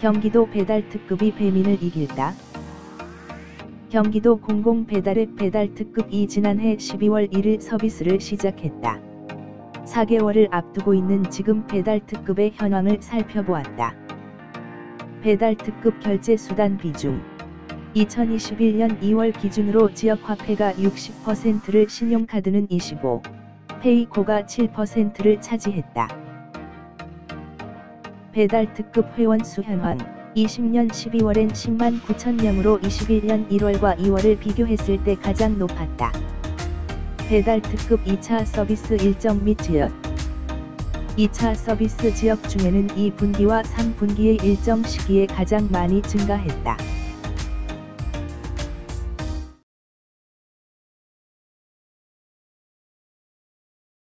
경기도 배달 특급이 배민을 이길다. 경기도 공공배달앱 배달 특급이 지난해 12월 1일 서비스를 시작했다. 4개월을 앞두고 있는 지금 배달 특급의 현황을 살펴보았다. 배달 특급 결제 수단 비중 2021년 2월 기준으로 지역 화폐가 60%를 신용카드는 25, 페이코가 7%를 차지했다. 배달 특급 회원 수 현황 20년 12월엔 10만 9천 명으로 21년 1월과 2월을 비교했을 때 가장 높았다. 배달 특급 2차 서비스 일정 및 지역 2차 서비스 지역 중에는 2분기와 3분기의 일정 시기에 가장 많이 증가했다.